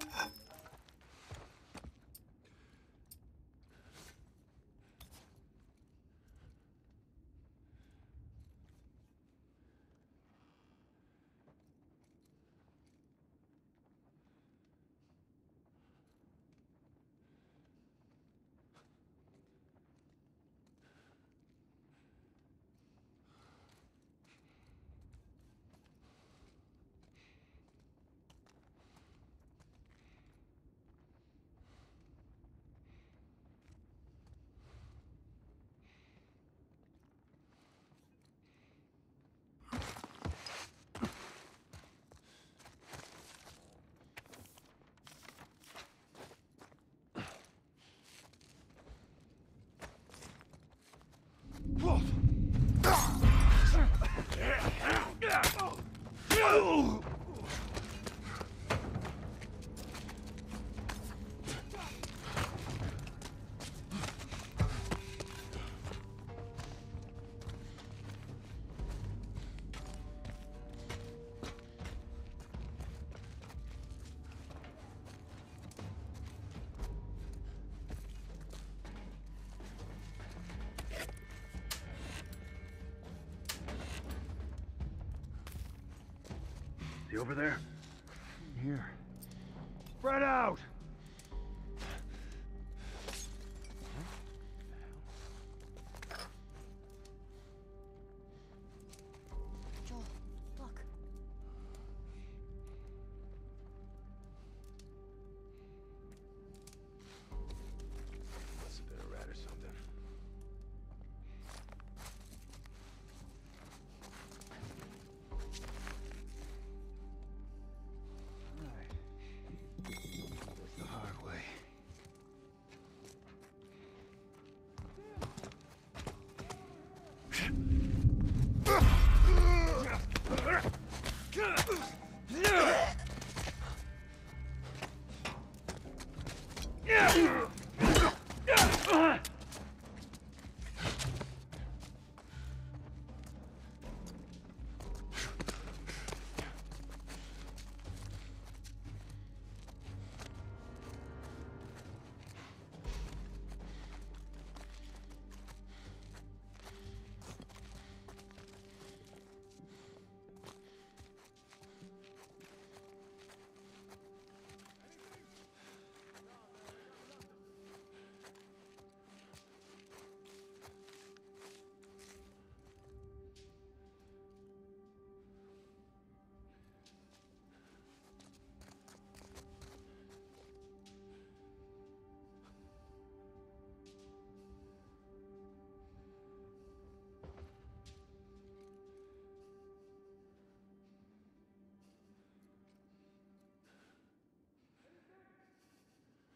you No! He over there? Here. Spread out!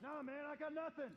Nah, man, I got nothing.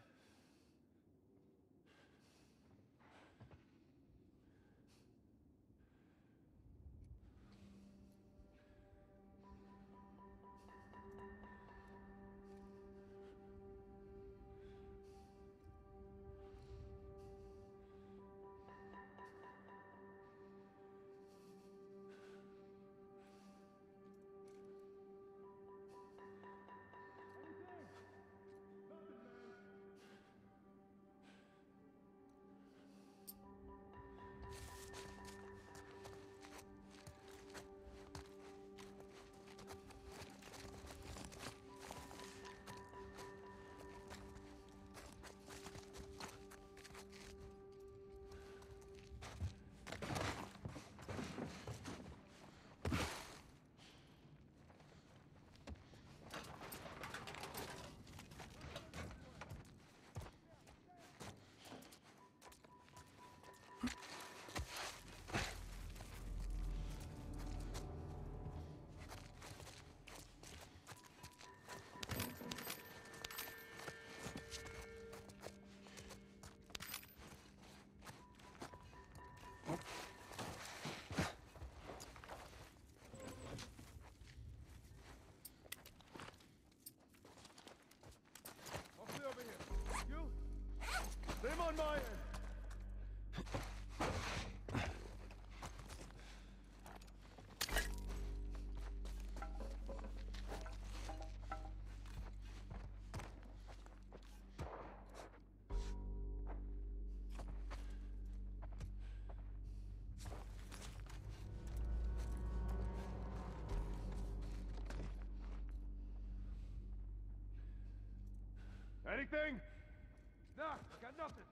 on my end. Anything? Nah, got nothing.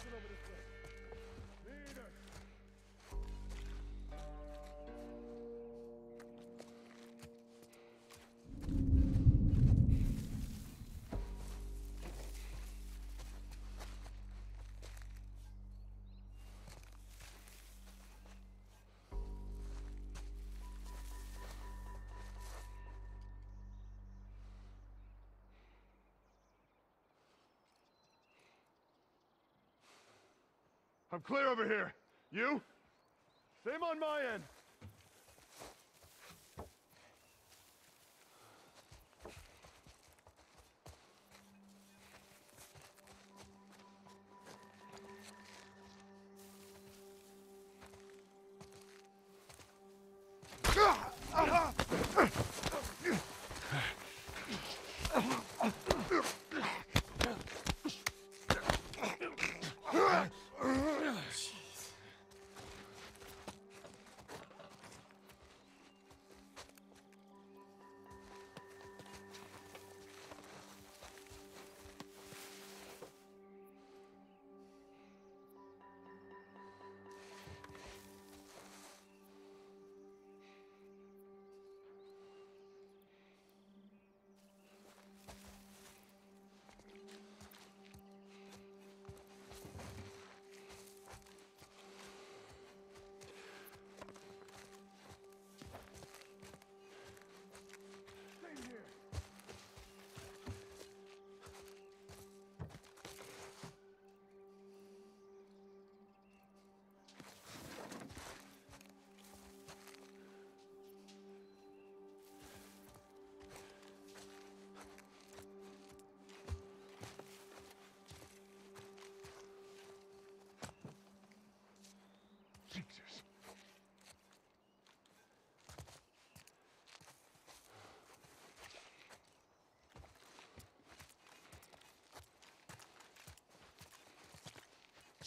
Got nothing over this way. I'm clear over here. You? Same on my end.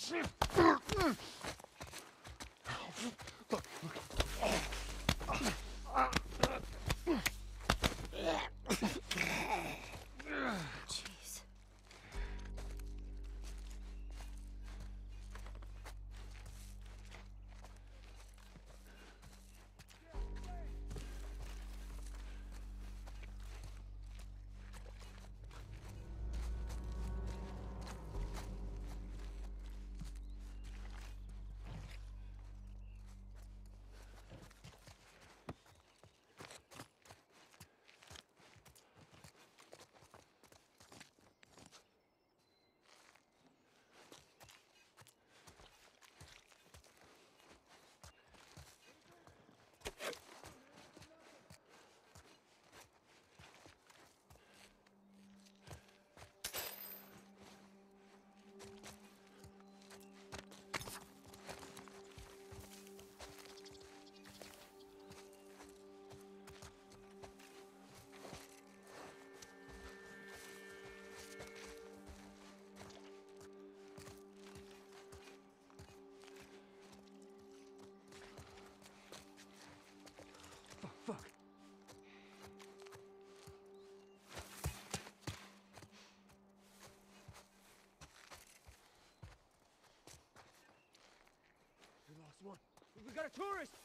Stay here. Jesus. Jeez. Fuck. We lost one. We got a tourist!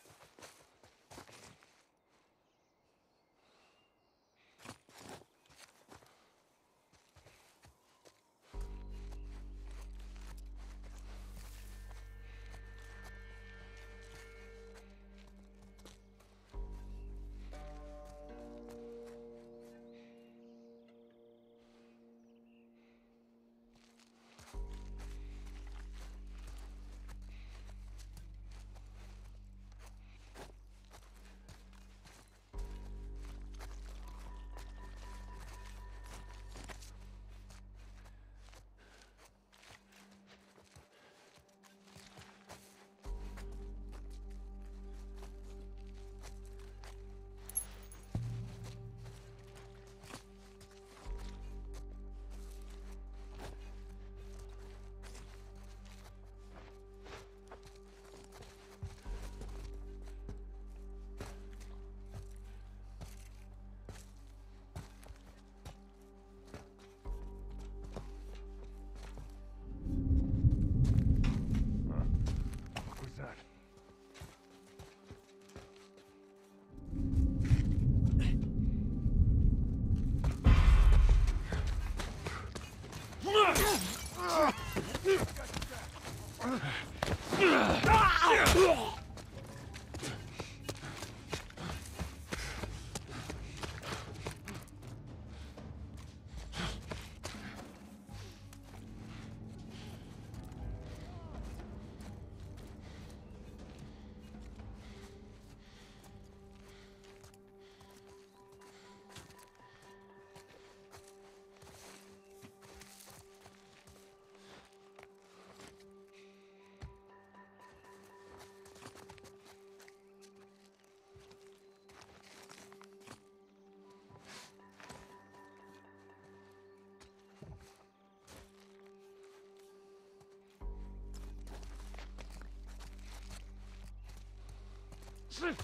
はっ!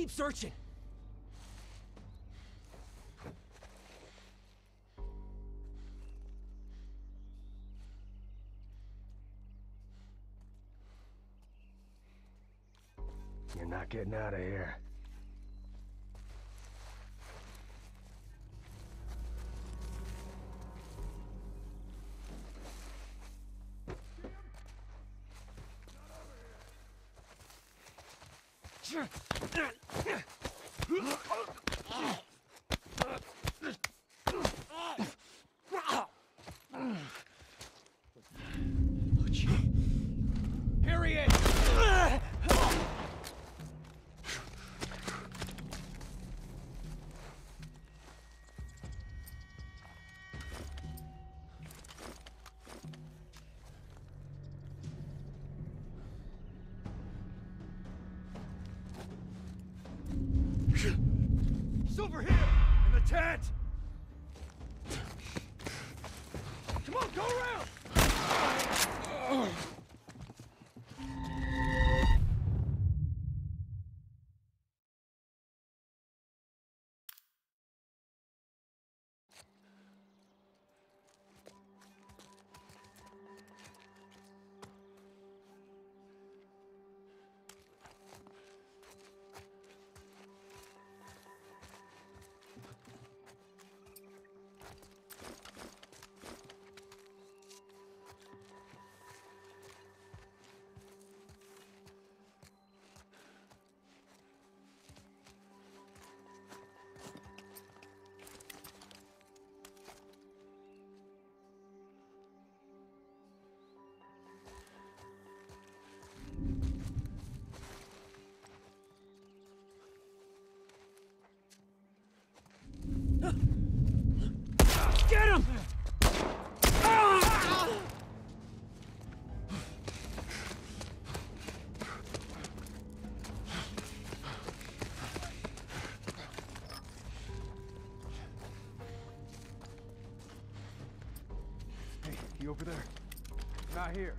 keep searching. You're not getting out of here. over there? Not here.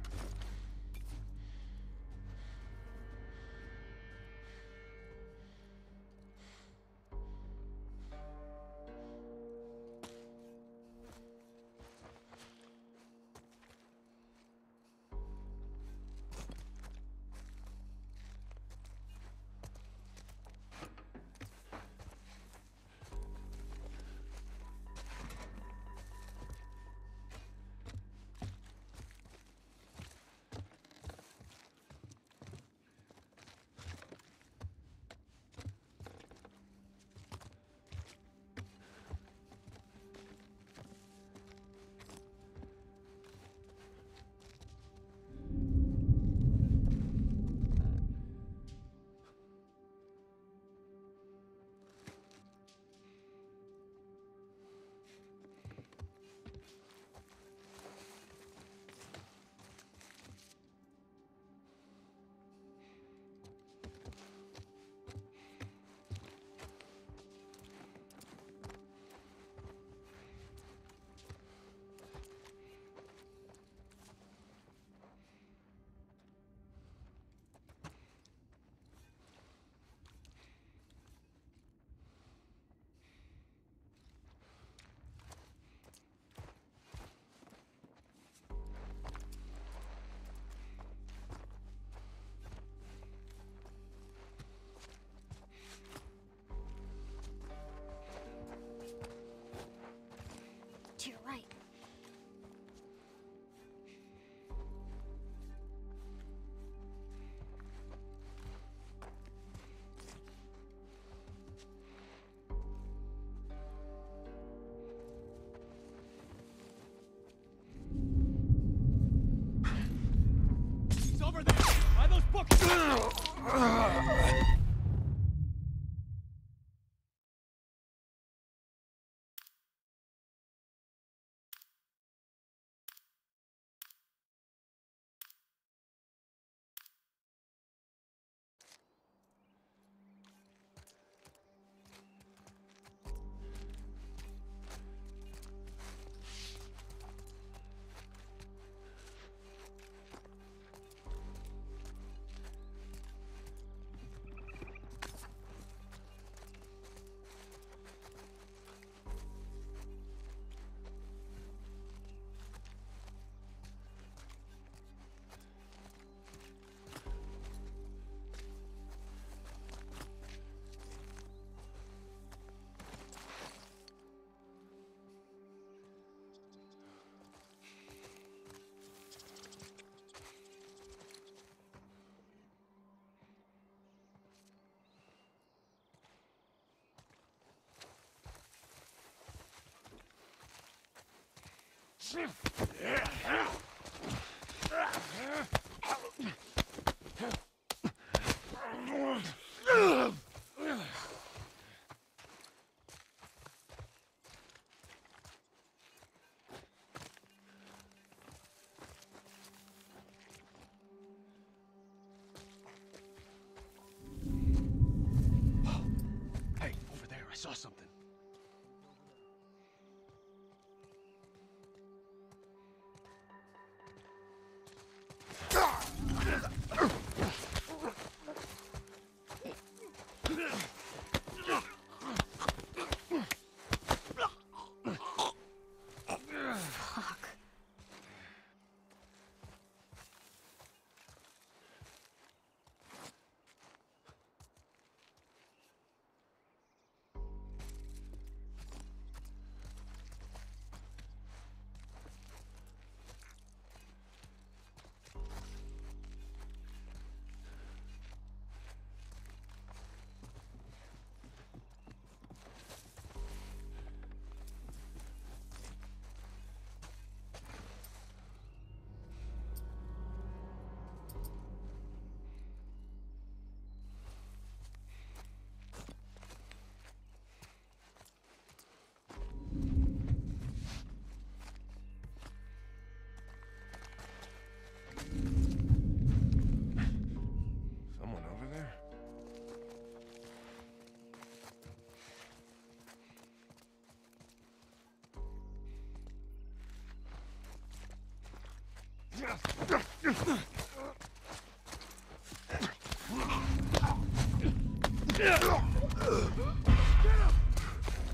Fuck! Hey,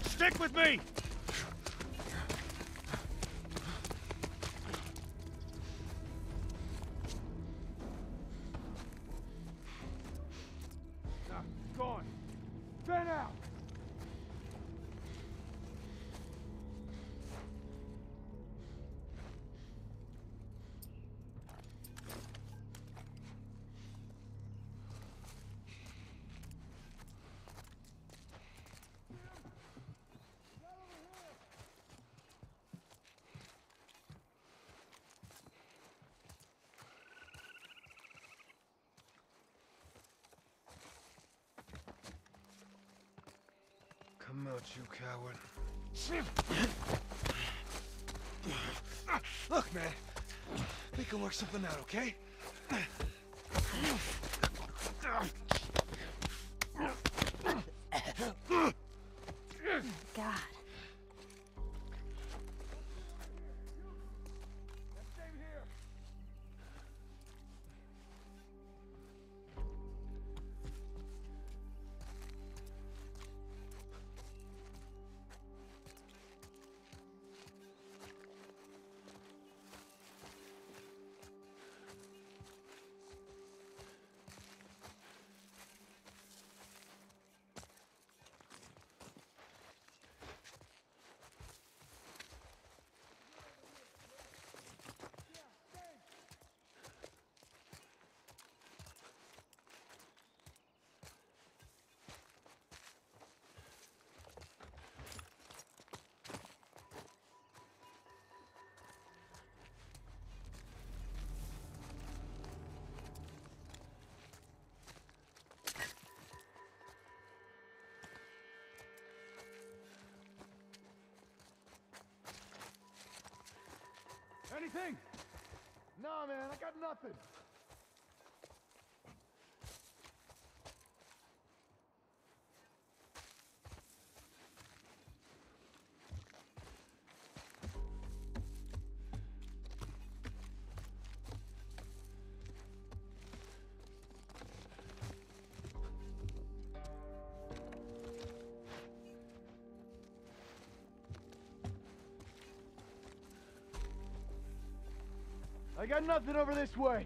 Stick with me! Coward. Look, man. We can work something out, okay? Anything? Nah, man, I got nothing. I got nothing over this way.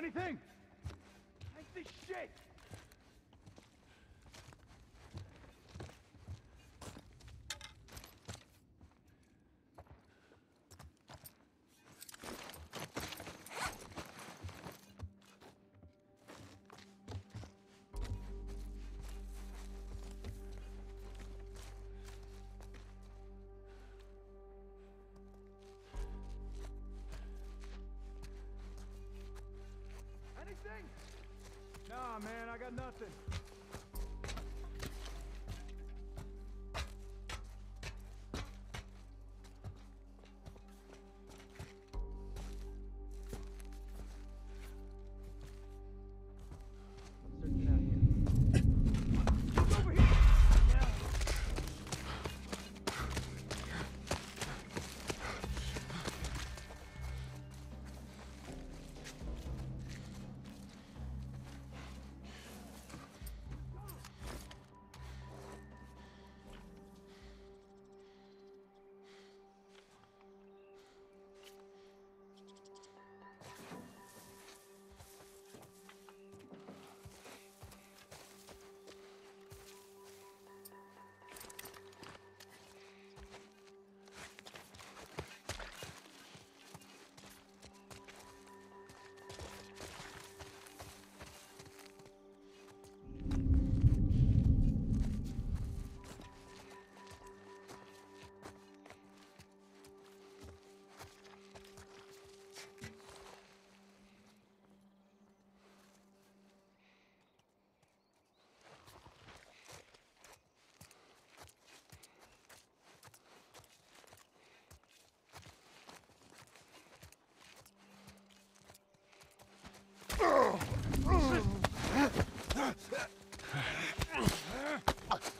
Anything? Anything? Nah, man, I got nothing. Searching out here. Look over here! Yeah. Oh man.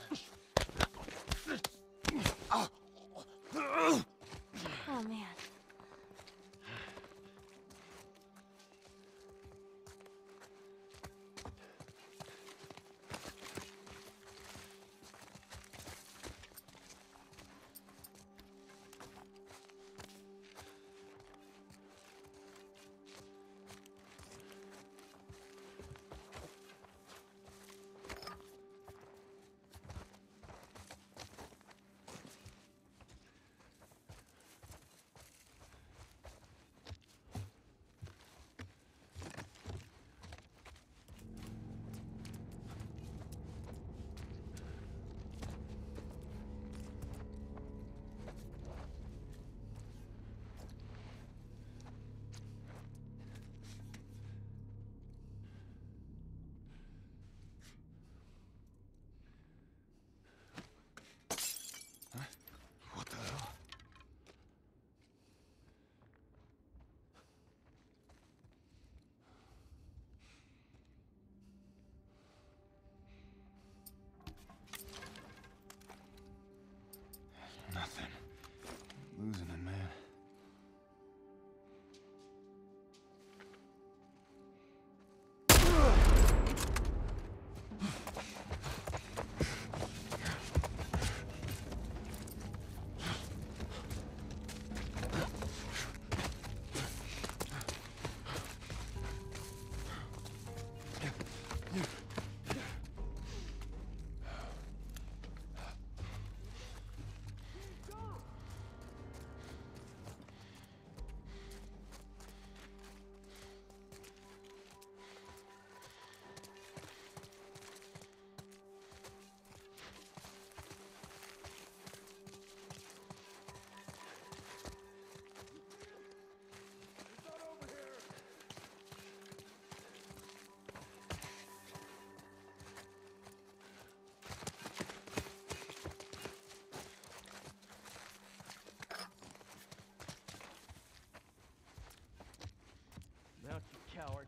Coward.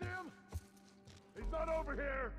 Sim! He's not over here!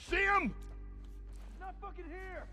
You see him? He's not fucking here!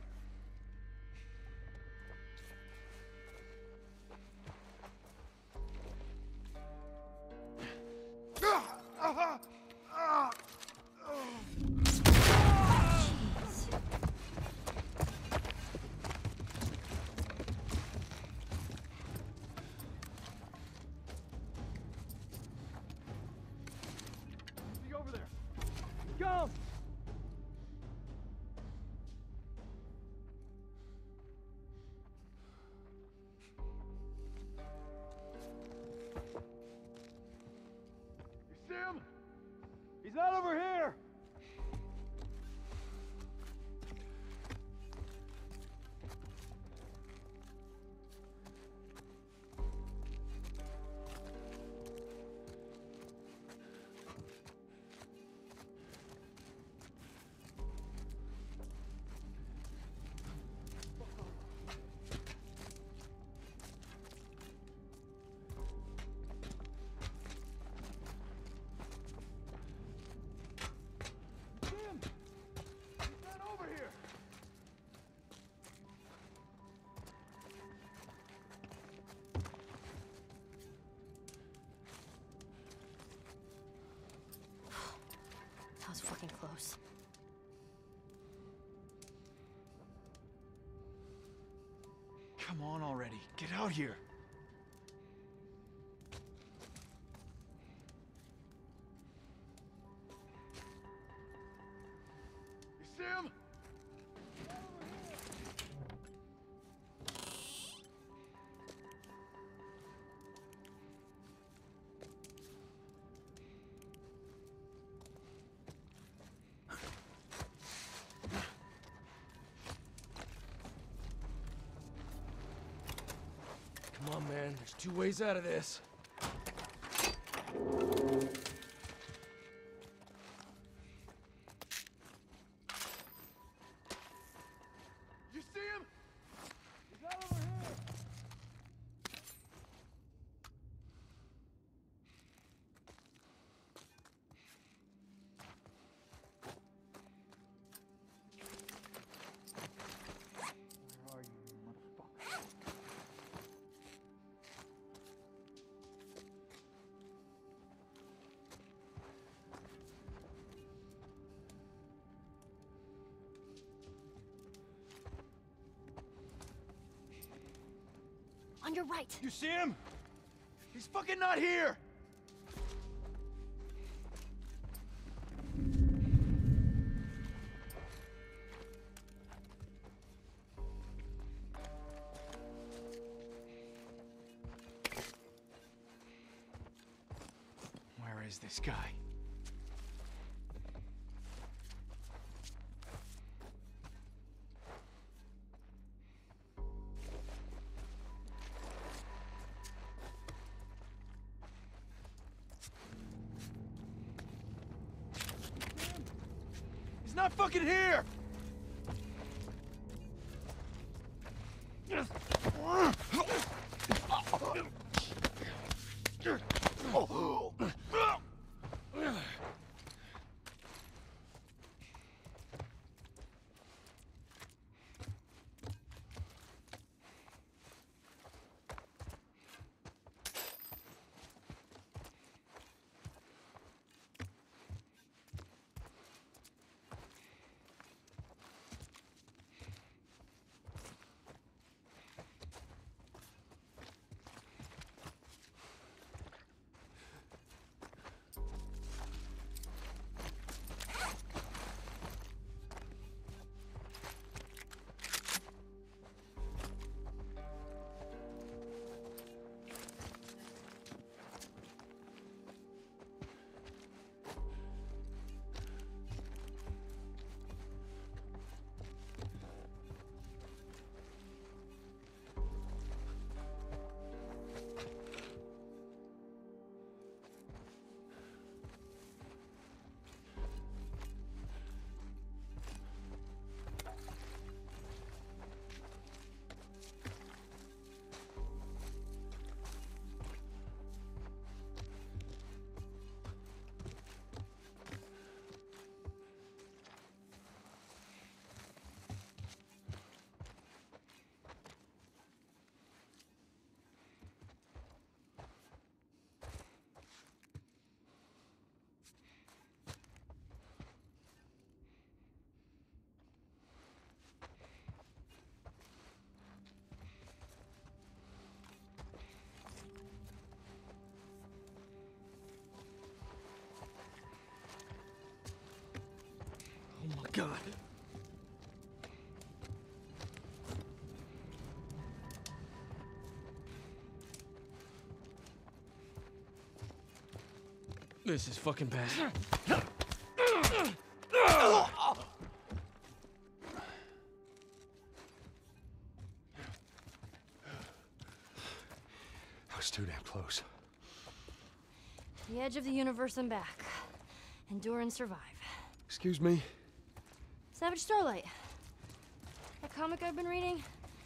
Close. Come on already. Get out here. There's two ways out of this. On your right. You see him? He's fucking not here! Not fucking here! God. This is fucking bad. I was too damn close. The edge of the universe and back. Endure and survive. Excuse me? Savage Starlight. That comic I've been reading?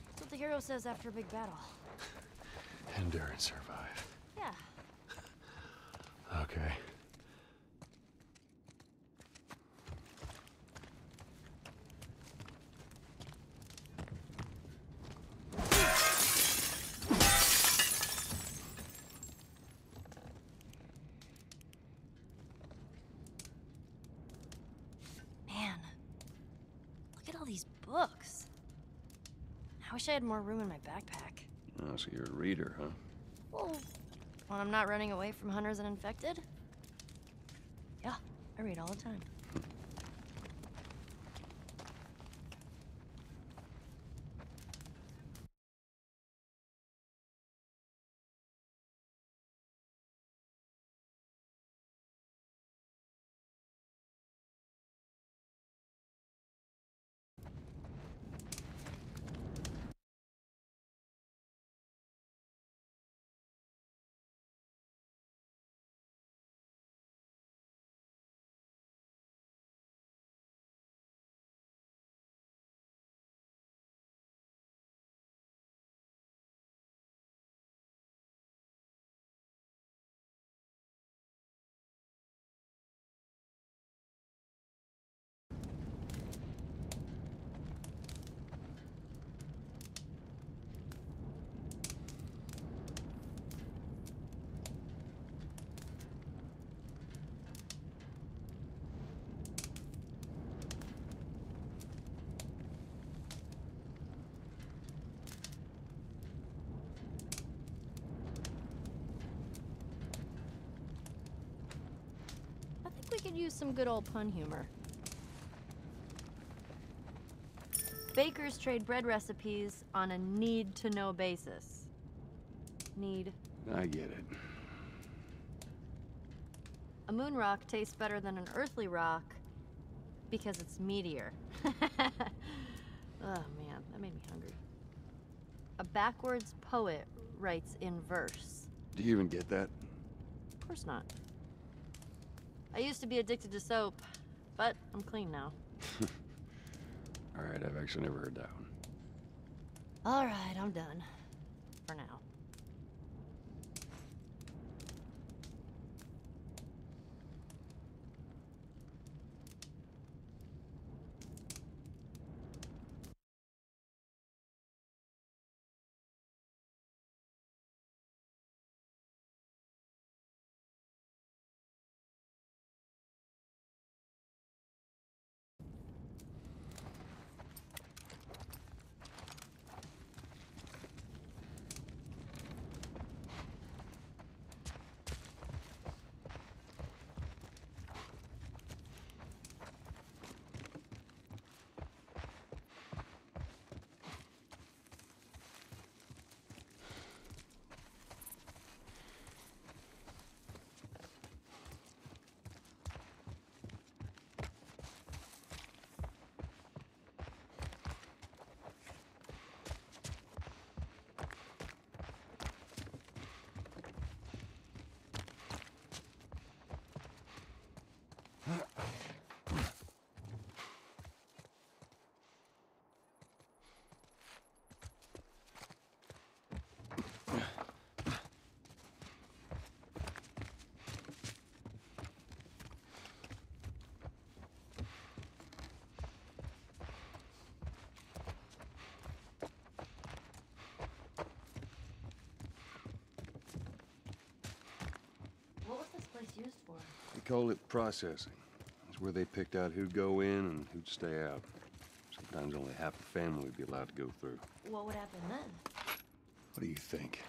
That's what the hero says after a big battle. Endure and survive. Yeah. Okay. Man. Look at all these books. I had more room in my backpack. Oh, so you're a reader, huh? Well, when I'm not running away from hunters and infected? Yeah, I read all the time. Use some good old pun humor. Bakers trade bread recipes on a need to know basis. Need. I get it. A moon rock tastes better than an earthly rock because it's meatier. oh man, that made me hungry. A backwards poet writes in verse. Do you even get that? Of course not. I used to be addicted to soap, but I'm clean now. All right, I've actually never heard that one. All right, I'm done. For now. What was this place used for? They call it processing. It's where they picked out who'd go in and who'd stay out. Sometimes only half the family would be allowed to go through. What would happen then? What do you think?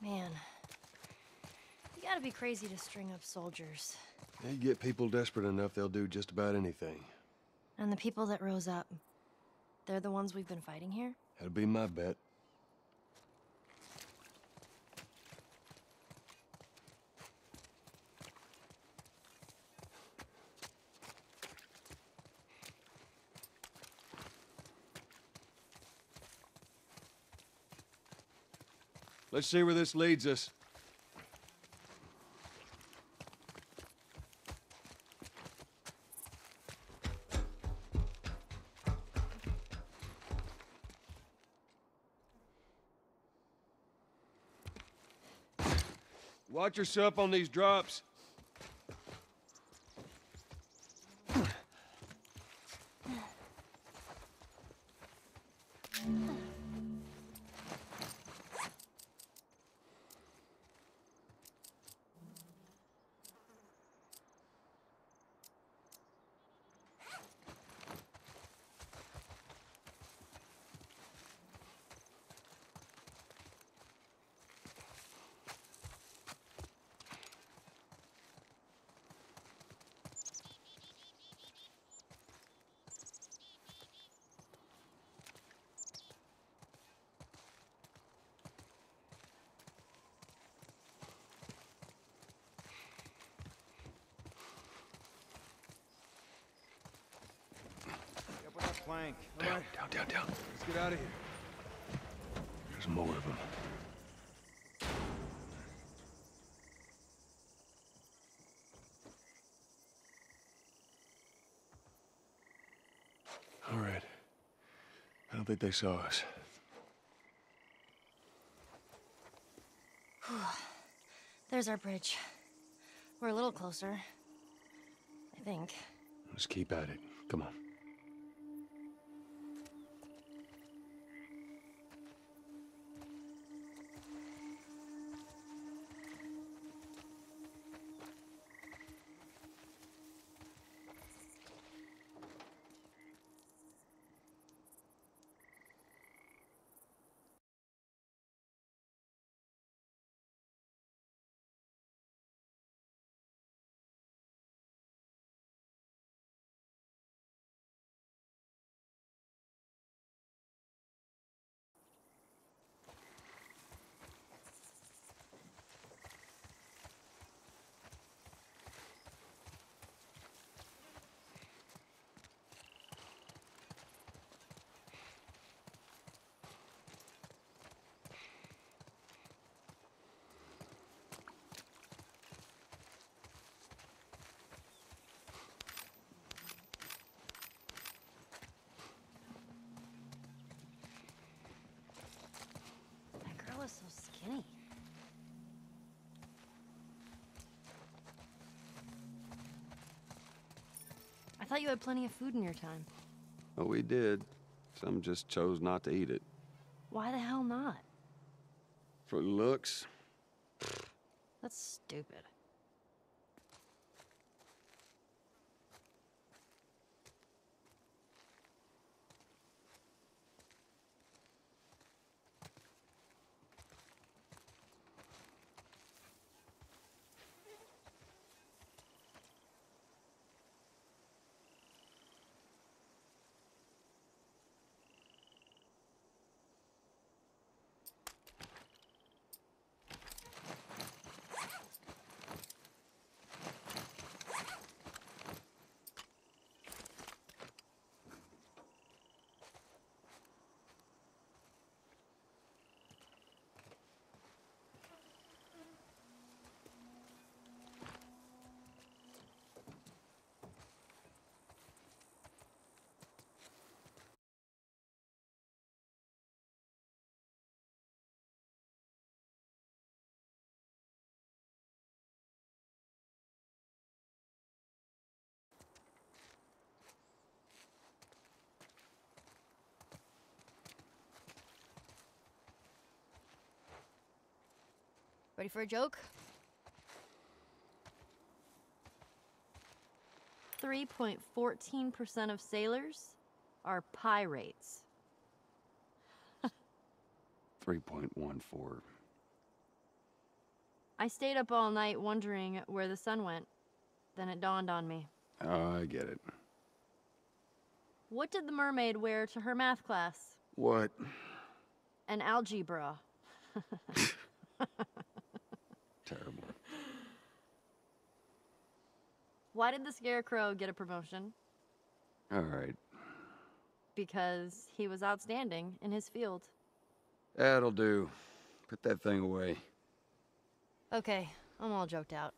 Man, you gotta be crazy to string up soldiers. You get people desperate enough, they'll do just about anything. And the people that rose up, they're the ones we've been fighting here? That'd be my bet. Let's see where this leads us. Watch yourself on these drops. Up with that plank. All Down, right, down, down, down. let's get out of here. There's more of them. All right. I don't think they saw us. There's our bridge. We're a little closer. I think. Let's keep at it. Come on. I thought you had plenty of food in your time. Oh, we did. Some just chose not to eat it. Why the hell not? For looks, That's stupid. Ready for a joke? 3.14% of sailors are pirates. 3.14. I stayed up all night wondering where the sun went. Then it dawned on me. Oh, I get it. What did the mermaid wear to her math class? What? An algebra. Terrible. Why did the scarecrow get a promotion? All right. Because he was outstanding in his field. That'll do. Put that thing away. Okay, I'm all joked out.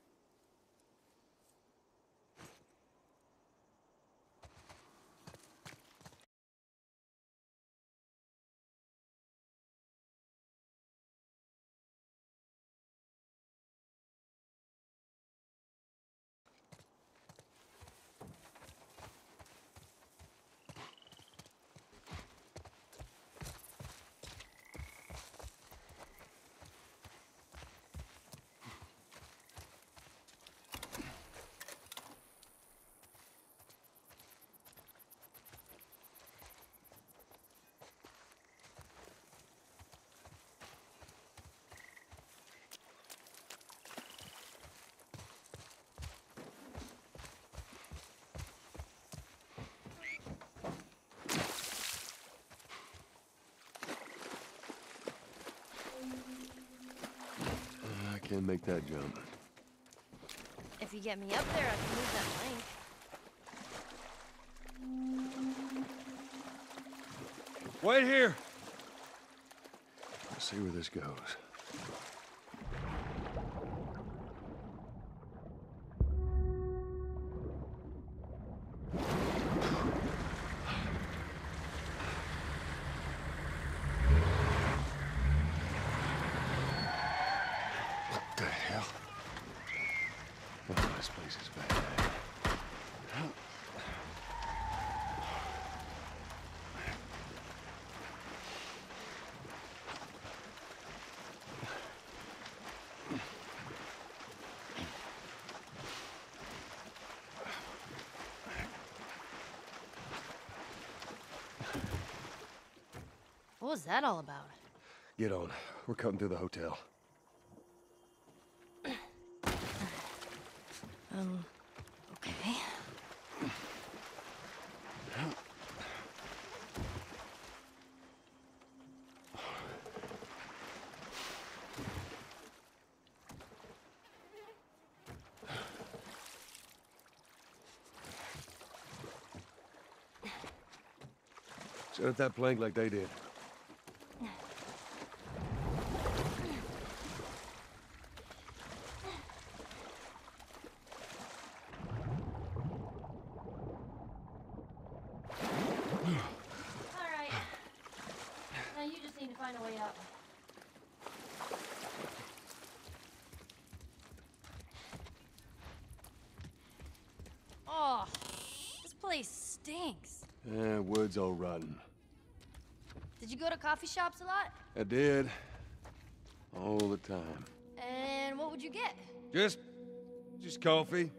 I can't make that jump. If you get me up there, I can move that plank. Wait here. Let's see where this goes. What the hell? Oh, this place is bad. What was that all about? Get on. We're cutting through the hotel. Um, okay. Set up that plank like they did. All right. Now you just need to find a way up. Oh, this place stinks. Eh, wood's all rotten. Did you go to coffee shops a lot? I did. All the time. And what would you get? Just, just coffee.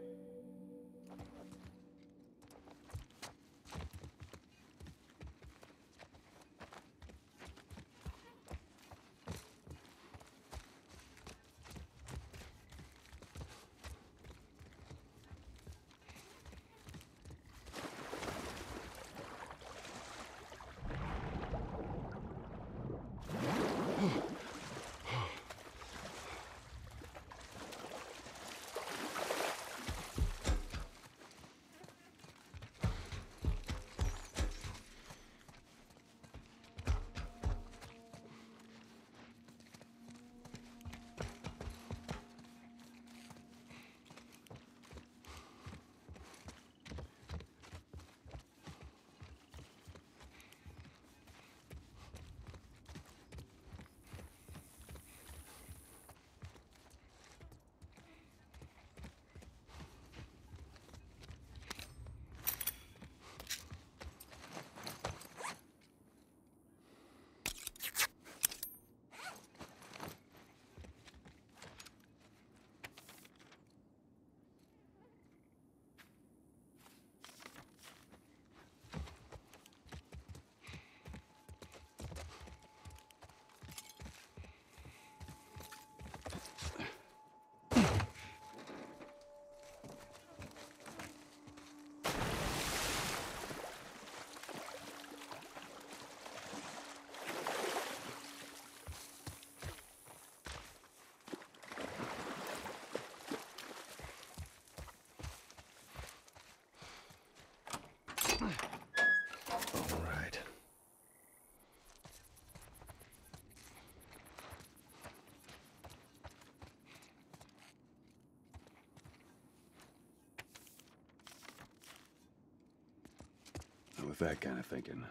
All right. With that kind of thinking,